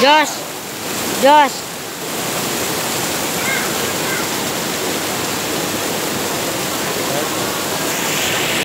Josh! Josh!